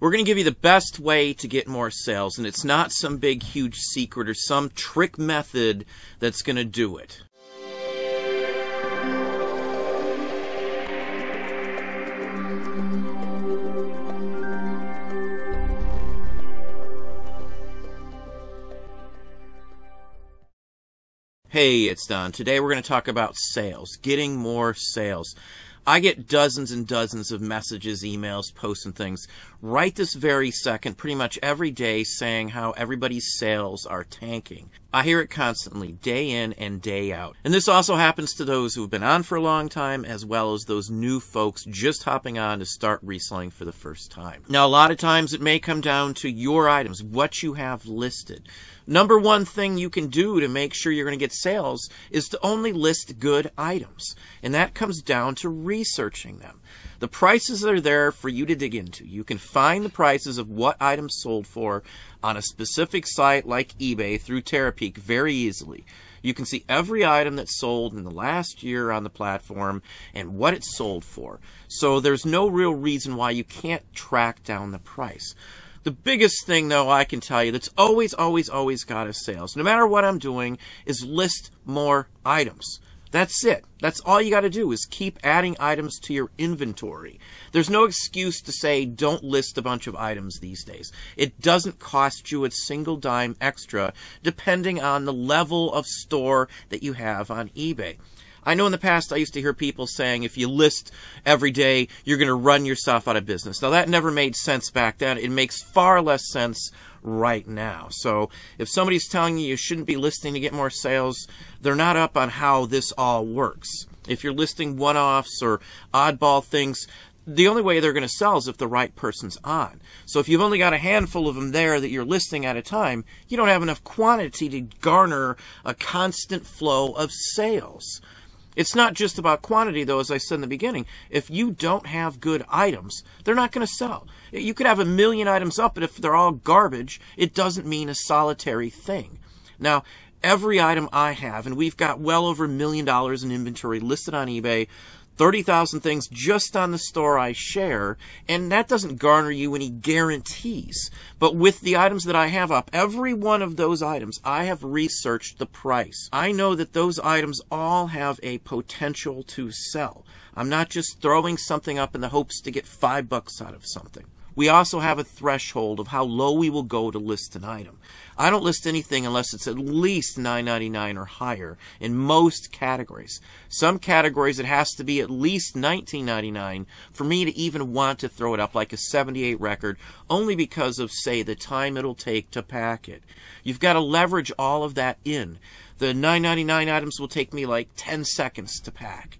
We're going to give you the best way to get more sales, and it's not some big, huge secret or some trick method that's going to do it. Hey, it's Don. Today we're going to talk about sales, getting more sales. I get dozens and dozens of messages, emails, posts, and things right this very second, pretty much every day, saying how everybody's sales are tanking. I hear it constantly, day in and day out. And this also happens to those who've been on for a long time, as well as those new folks just hopping on to start reselling for the first time. Now, a lot of times it may come down to your items, what you have listed. Number one thing you can do to make sure you're going to get sales is to only list good items. And that comes down to researching them. The prices are there for you to dig into. You can find the prices of what items sold for on a specific site like eBay through Terapeak very easily. You can see every item that's sold in the last year on the platform and what it's sold for. So there's no real reason why you can't track down the price. The biggest thing, though, I can tell you that's always, always, always got us sales, no matter what I'm doing, is list more items. That's it. That's all you got to do is keep adding items to your inventory. There's no excuse to say don't list a bunch of items these days. It doesn't cost you a single dime extra depending on the level of store that you have on eBay. I know in the past I used to hear people saying if you list every day, you're going to run yourself out of business. Now that never made sense back then. It makes far less sense right now. So if somebody's telling you you shouldn't be listing to get more sales, they're not up on how this all works. If you're listing one-offs or oddball things, the only way they're going to sell is if the right person's on. So if you've only got a handful of them there that you're listing at a time, you don't have enough quantity to garner a constant flow of sales. It's not just about quantity, though, as I said in the beginning. If you don't have good items, they're not going to sell. You could have a million items up, but if they're all garbage, it doesn't mean a solitary thing. Now, every item I have, and we've got well over a million dollars in inventory listed on eBay, 30,000 things just on the store I share, and that doesn't garner you any guarantees. But with the items that I have up, every one of those items, I have researched the price. I know that those items all have a potential to sell. I'm not just throwing something up in the hopes to get five bucks out of something. We also have a threshold of how low we will go to list an item. I don't list anything unless it's at least $9.99 or higher in most categories. Some categories it has to be at least $19.99 for me to even want to throw it up like a 78 record only because of say the time it'll take to pack it. You've got to leverage all of that in. The $9.99 items will take me like 10 seconds to pack.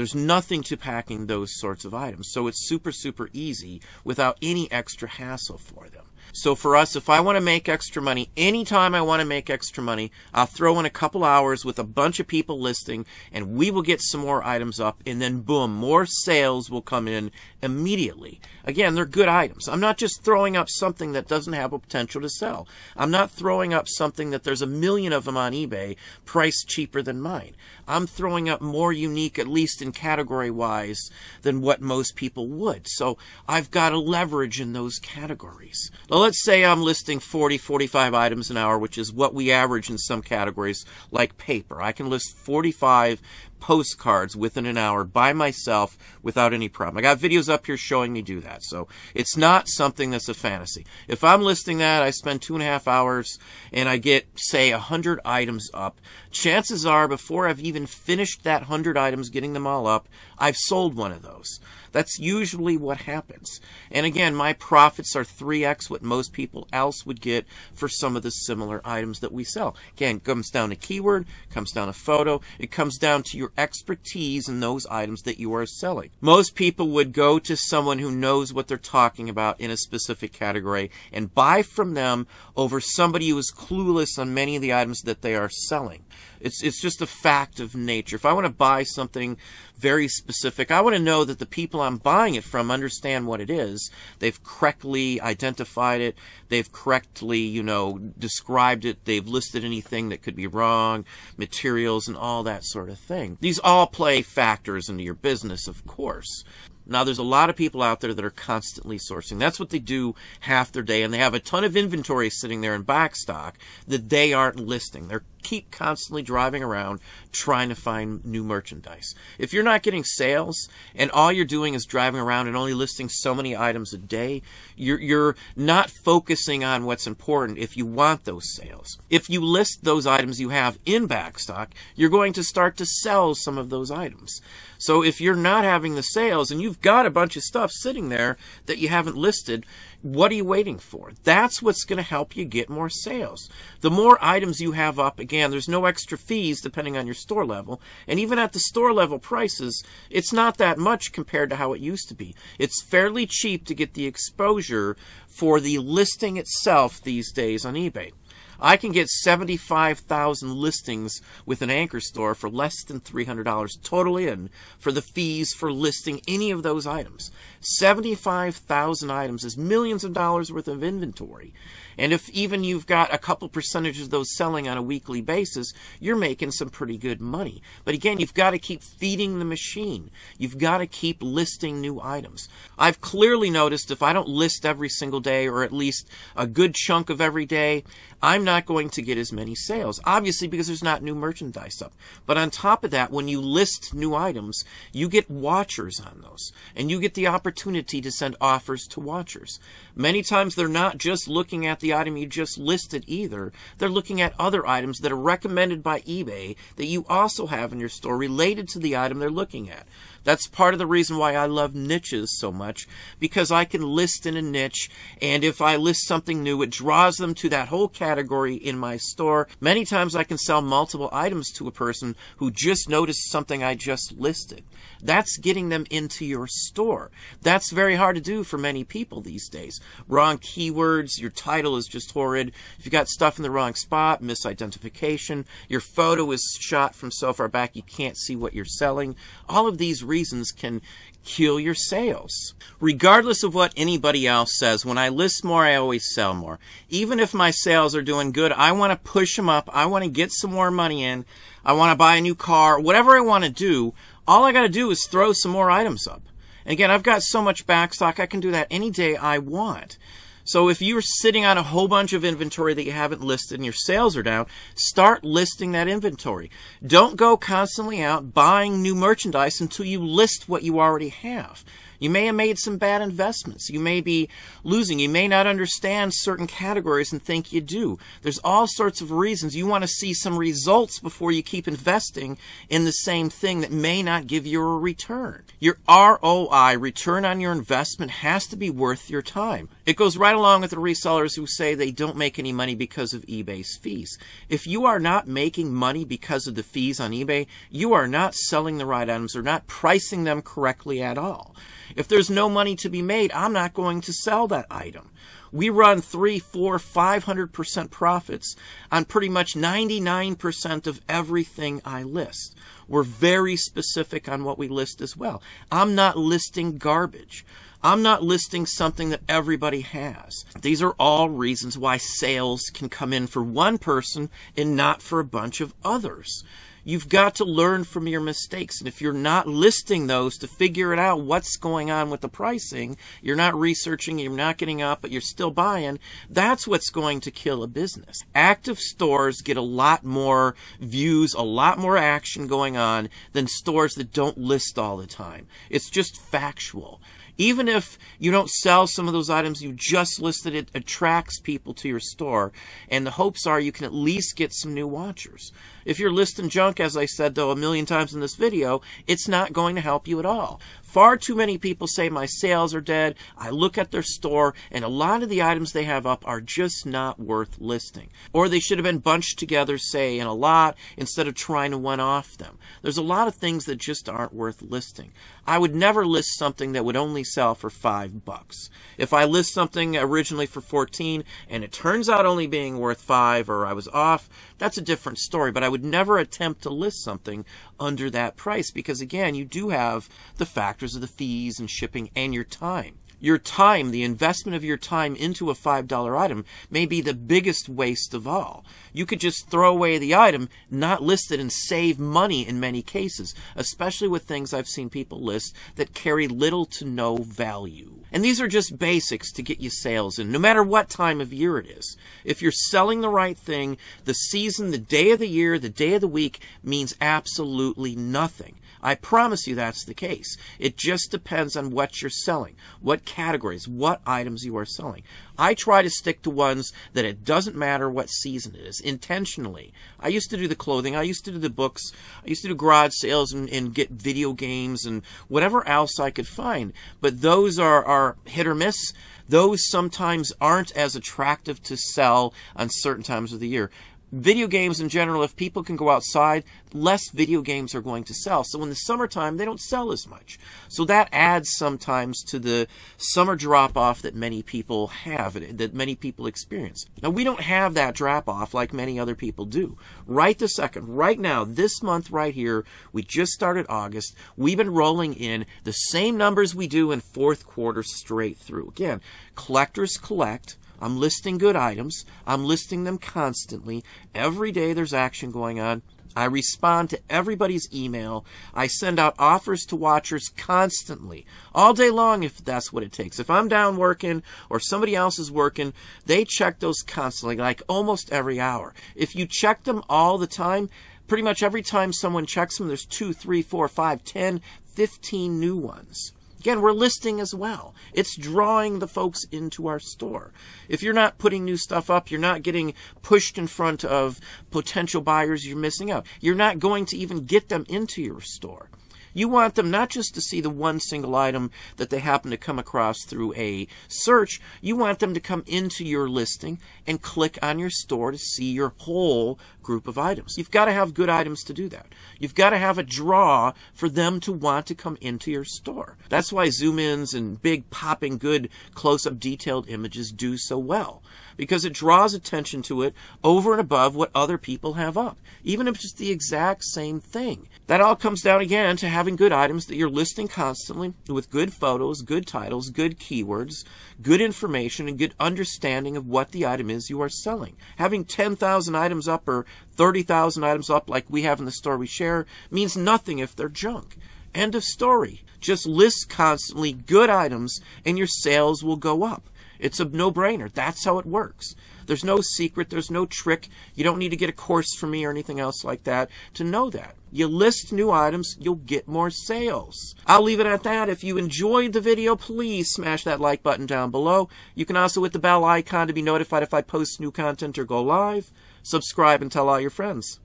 There's nothing to packing those sorts of items. So it's super, super easy without any extra hassle for them. So for us, if I want to make extra money, anytime I want to make extra money, I'll throw in a couple hours with a bunch of people listing and we will get some more items up and then boom, more sales will come in immediately. Again, they're good items. I'm not just throwing up something that doesn't have a potential to sell. I'm not throwing up something that there's a million of them on eBay priced cheaper than mine. I'm throwing up more unique, at least in category wise, than what most people would. So I've got a leverage in those categories. Let's say I'm listing 40, 45 items an hour, which is what we average in some categories, like paper. I can list 45 postcards within an hour by myself without any problem. I got videos up here showing me do that. So it's not something that's a fantasy. If I'm listing that, I spend two and a half hours and I get, say, a hundred items up. Chances are before I've even finished that hundred items, getting them all up, I've sold one of those. That's usually what happens. And again, my profits are 3x what most people else would get for some of the similar items that we sell. Again, it comes down to keyword, comes down to photo, it comes down to your expertise in those items that you are selling. Most people would go to someone who knows what they're talking about in a specific category and buy from them over somebody who is clueless on many of the items that they are selling. It's it's just a fact of nature. If I want to buy something very specific, I want to know that the people I'm buying it from understand what it is. They've correctly identified it. They've correctly, you know, described it. They've listed anything that could be wrong, materials and all that sort of thing. These all play factors into your business, of course. Now, there's a lot of people out there that are constantly sourcing. That's what they do half their day, and they have a ton of inventory sitting there in back stock that they aren't listing. They're keep constantly driving around trying to find new merchandise. If you're not getting sales and all you're doing is driving around and only listing so many items a day, you're, you're not focusing on what's important if you want those sales. If you list those items you have in backstock, you're going to start to sell some of those items. So if you're not having the sales and you've got a bunch of stuff sitting there that you haven't listed, what are you waiting for? That's what's going to help you get more sales. The more items you have up, again, there's no extra fees depending on your store level. And even at the store level prices, it's not that much compared to how it used to be. It's fairly cheap to get the exposure for the listing itself these days on eBay. I can get 75,000 listings with an anchor store for less than $300 total in for the fees for listing any of those items. 75,000 items is millions of dollars worth of inventory. And if even you've got a couple percentages of those selling on a weekly basis, you're making some pretty good money. But again, you've got to keep feeding the machine. You've got to keep listing new items. I've clearly noticed if I don't list every single day or at least a good chunk of every day, I'm not going to get as many sales. Obviously, because there's not new merchandise up. But on top of that, when you list new items, you get watchers on those. And you get the opportunity to send offers to watchers. Many times they're not just looking at the item you just listed either. They're looking at other items that are recommended by eBay that you also have in your store related to the item they're looking at. That's part of the reason why I love niches so much because I can list in a niche and if I list something new, it draws them to that whole category in my store. Many times I can sell multiple items to a person who just noticed something I just listed. That's getting them into your store. That's very hard to do for many people these days. Wrong keywords, your title is just horrid. If you got stuff in the wrong spot, misidentification, your photo is shot from so far back you can't see what you're selling. All of these reasons can kill your sales. Regardless of what anybody else says, when I list more, I always sell more. Even if my sales are doing good, I want to push them up. I want to get some more money in. I want to buy a new car. Whatever I want to do, all I got to do is throw some more items up. And again, I've got so much backstock, I can do that any day I want. So if you're sitting on a whole bunch of inventory that you haven't listed and your sales are down, start listing that inventory. Don't go constantly out buying new merchandise until you list what you already have. You may have made some bad investments. You may be losing. You may not understand certain categories and think you do. There's all sorts of reasons. You want to see some results before you keep investing in the same thing that may not give you a return. Your ROI, return on your investment, has to be worth your time. It goes right along with the resellers who say they don't make any money because of eBay's fees. If you are not making money because of the fees on eBay, you are not selling the right items or not pricing them correctly at all. If there's no money to be made, I'm not going to sell that item. We run three, four, five hundred percent profits on pretty much 99% of everything I list. We're very specific on what we list as well. I'm not listing garbage. I'm not listing something that everybody has. These are all reasons why sales can come in for one person and not for a bunch of others. You've got to learn from your mistakes. And if you're not listing those to figure it out what's going on with the pricing, you're not researching, you're not getting up, but you're still buying, that's what's going to kill a business. Active stores get a lot more views, a lot more action going on than stores that don't list all the time. It's just factual. Even if you don't sell some of those items you just listed, it attracts people to your store. And the hopes are you can at least get some new watchers. If you're listing junk, as I said though a million times in this video, it's not going to help you at all. Far too many people say my sales are dead. I look at their store and a lot of the items they have up are just not worth listing. Or they should have been bunched together, say, in a lot instead of trying to one off them. There's a lot of things that just aren't worth listing. I would never list something that would only sell for five bucks. If I list something originally for 14 and it turns out only being worth five or I was off, that's a different story. But I would never attempt to list something under that price because again, you do have the factors of the fees and shipping and your time. Your time, the investment of your time into a $5 item may be the biggest waste of all. You could just throw away the item, not list it, and save money in many cases, especially with things I've seen people list that carry little to no value. And these are just basics to get you sales in, no matter what time of year it is. If you're selling the right thing, the season, the day of the year, the day of the week means absolutely nothing. I promise you that's the case. It just depends on what you're selling, what categories, what items you are selling. I try to stick to ones that it doesn't matter what season it is, intentionally. I used to do the clothing, I used to do the books, I used to do garage sales and, and get video games and whatever else I could find. But those are, are hit or miss those sometimes aren't as attractive to sell on certain times of the year video games in general, if people can go outside, less video games are going to sell. So in the summertime, they don't sell as much. So that adds sometimes to the summer drop off that many people have, that many people experience. Now, we don't have that drop off like many other people do. Right this second, right now, this month right here, we just started August. We've been rolling in the same numbers we do in fourth quarter straight through. Again, collectors collect I'm listing good items. I'm listing them constantly. Every day there's action going on. I respond to everybody's email. I send out offers to watchers constantly, all day long if that's what it takes. If I'm down working or somebody else is working, they check those constantly, like almost every hour. If you check them all the time, pretty much every time someone checks them, there's two, three, four, five, ten, fifteen new ones. Again, we're listing as well. It's drawing the folks into our store. If you're not putting new stuff up, you're not getting pushed in front of potential buyers, you're missing out. You're not going to even get them into your store. You want them not just to see the one single item that they happen to come across through a search, you want them to come into your listing and click on your store to see your whole group of items. You've got to have good items to do that. You've got to have a draw for them to want to come into your store. That's why zoom ins and big popping good close up detailed images do so well because it draws attention to it over and above what other people have up, even if it's the exact same thing. That all comes down again to having good items that you're listing constantly with good photos, good titles, good keywords, good information, and good understanding of what the item is you are selling. Having 10,000 items up or 30,000 items up like we have in the store we share means nothing if they're junk. End of story. Just list constantly good items and your sales will go up. It's a no brainer. That's how it works. There's no secret, there's no trick. You don't need to get a course from me or anything else like that to know that. You list new items, you'll get more sales. I'll leave it at that. If you enjoyed the video, please smash that like button down below. You can also hit the bell icon to be notified if I post new content or go live. Subscribe and tell all your friends.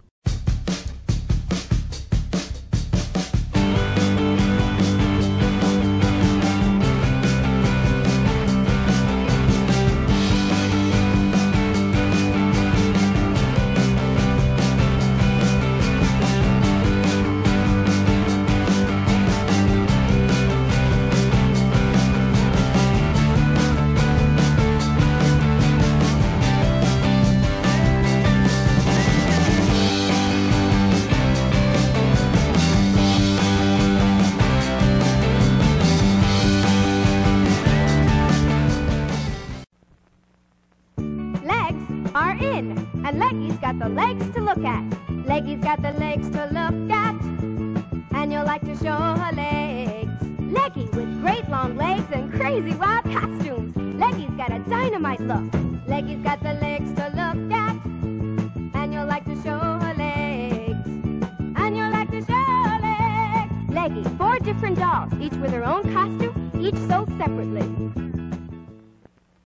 Leggy's got the legs to look at. Leggy's got the legs to look at. And you'll like to show her legs. Leggy with great long legs and crazy wild costumes. Leggy's got a dynamite look. Leggy's got the legs to look at. And you'll like to show her legs. And you'll like to show her legs. Leggy, four different dolls, each with her own costume, each sold separately.